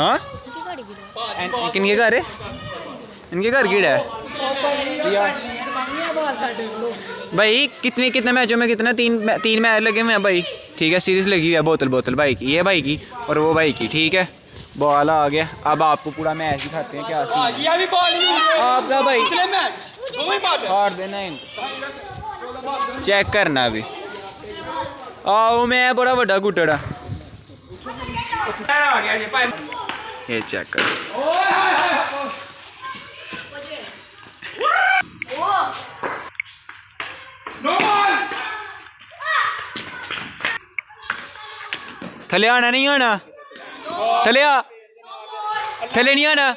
है? गाड़ी किनके घर है? इनके घर कीड़ा है? भाई कितने कितने मैचों में कितना तीन तीन मैच लगे हुए हैं भाई? ठीक है सीरीज़ लगी हुई है बोतल बोतल। भाई की ये भाई की और वो भाई की ठीक है? बॉल आ गया। अब आपको पूरा मैच दिखाते हैं क्या सीन है। ये भी बॉल नहीं आपका भाई। पिछले मैच। दोनों बॉल हार देना इनको। चेक करना अभी। आओ मैं बड़ा बड़ा गुटड़ा। आ गया जी भाई ये चेक कर। थले आना नहीं आना? थले आ थले नहीं आना?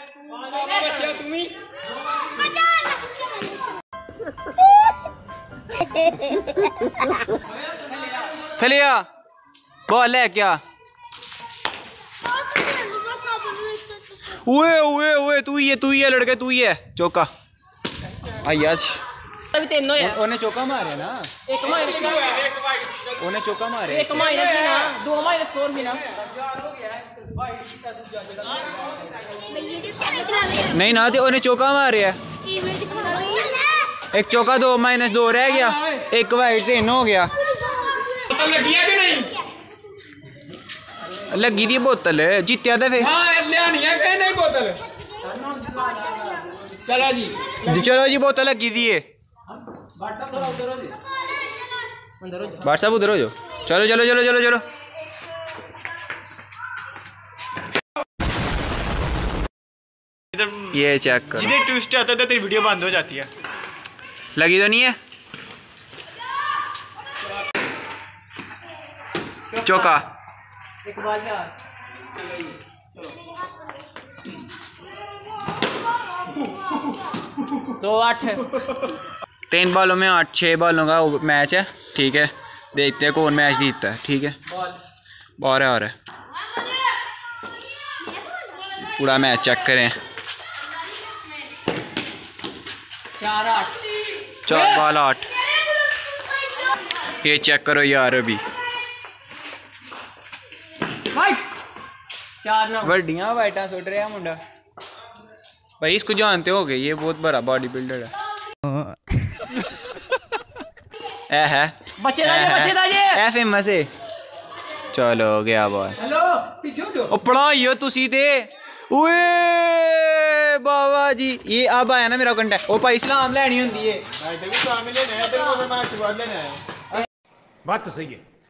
थले आ बॉल है क्या? ओए ओए ओए तू ही है तू ही है लड़के तू ही है। चौका। हाँ, यश। अभी है चौका ना। एक चौका एक ना। दो भी ना। नहीं ना तो चौका मारे है। एक चौका दो माइनस दो रह गया। एक वाइट तीन हो गया। लगी दी बोतल जित्तेआ तो फिर। चलो जी। बोतल लगी दी व्हाट्सएप उधर हो जाओ। चलो चलो चलो चलो चलो। ये चेक कर। जिधर ट्विस्ट आता है तो तेरी वीडियो बंद हो जाती है। लगी तो नहीं है? चौका। एक बाज़ार दो आठ तीन बॉलों में आठ छः बॉलों का मैच है ठीक है? देखते हैं कौन मैच जीतता है ठीक है? और है और है। पूरा मैच चेक करें। चार आठ। चार बॉल आठ। ये चेक करो यार अभी। वाइटा सुट रहा मुंडा भाई इसको जानते हो गए ये बहुत बड़ा बॉडी बिल्डर है ए है बच्चे फ़ेमस है चलो गया बार हेलो हो तुसी ते ओए बाबा जी ये अब आया ना मेरा कांटेक्ट ओ भाई इस्लाम लेनी होंदी है बात सही है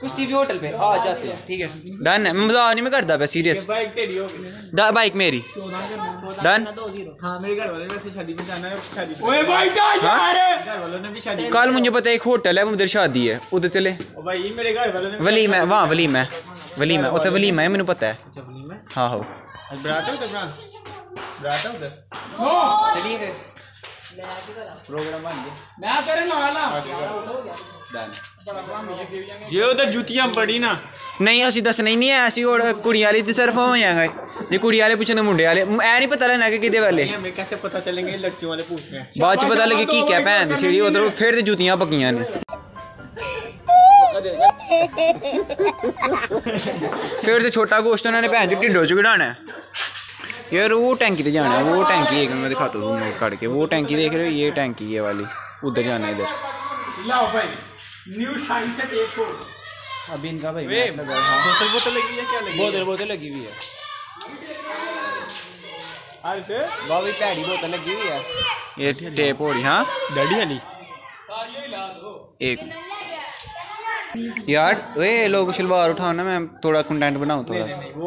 किसी भी होटल पे? आ जाते हैं। ठीक है। डन। है मज़ाक नहीं मैं करता पे सीरियस बाइक तेरी हो गई। बाइक मेरी। डन। हाँ मेरे घर वाले वैसे शादी में जाना है शादी ओए भाई क्या यार। घर वालों ने भी शादी कल मुझे पता है एक होटल है उधर शादी है। उधर चले। ओ भाई मेरे घर वालों ने वलीम है वहाँ वलीम है। वलीम है उधर वलीम है मैंने पता है। अच्छा वलीम है? हाँ हो। आज बरात है उधर बरात? बरात है उधर? चलिए फिर। प्रोग्राम बन गया। मैं तेरे नाल आ। डन। जे उधर जुतियाँ पड़ी ना। नहीं असी दस्सने नहीं है ऐसी और कुड़ी वाली तो सिर्फ़ हो जाएँगे जे कुड़ी वाले पूछने मुंडे वाले ए नहीं पता लगना कि किदे वाले। कैसे पता चलेंगे बाद च पता लगे कि क्या भैन दी सीढ़ी उधर फिर तो जुतियाँ पकिया ने। फिर तो छोटा गोश्त उन्होंने भैन जो ढिडो च कढ़ाना है। यार वो टैंकी तो जाना वो टैंकी एक मैं दिखाता हूँ काट के। वो टैंकी देख रहे हो ये टैंकी है वाली। उधर जाना है इधर। न्यू शाइन से को। अभी इनका भाई। बोतल बोतल लगी है क्या लगी बोतल बोतल लगी हुई है। से। पैडी बोतल लगी हुई है। ये टेप हो रही हाँ? डैडी हली एक। यार वे लोग शलवार उठाओ ना मैं थोड़ा कंटेंट बनाऊँ थोड़ा। सा वो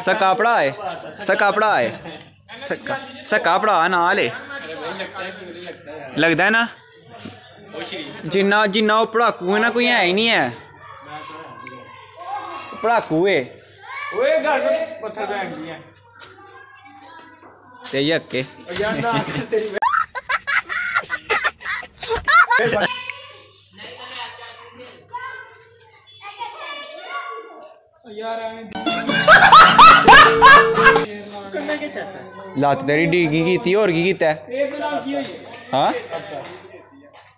सकापड़ा है सकापड़ा है सका सकापड़ा ना ले लगदा है ना? जिन्ना जिन्ना वो पढ़ाकू है ना कोई है ही नहीं है। पढ़ाकू है। ते यक्के तेरी यार करना क्या चाहता है?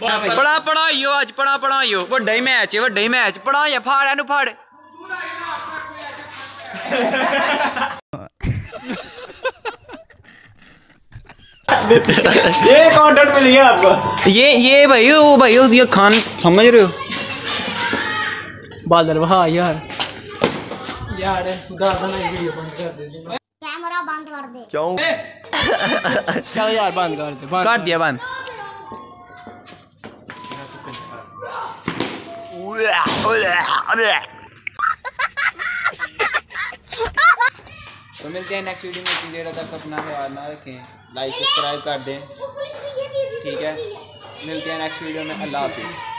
पढ़ा पढ़ाइयो आज पढ़ा पढ़ाइयो। वड्डा ही मैच है ही मैच। पढ़ाया फाड़ एनु फाड़। ये कंटेंट मिल गया आपको? ये ये भाई वो भाई वो ये खान समझ रहे हो? बादल वाह यार। यार दादा ने वीडियो बंद कर दे कैमरा बंद कर दे। क्यों? चल यार बंद कर दे कर दिया बंद। तो मिलते हैं नेक्स्ट वीडियो में देर तक अपना ख्याल ना रखें। लाइक सब्सक्राइब कर दें। ठीक है? मिलते हैं नेक्स्ट वीडियो में, अल्लाह हाफिज़।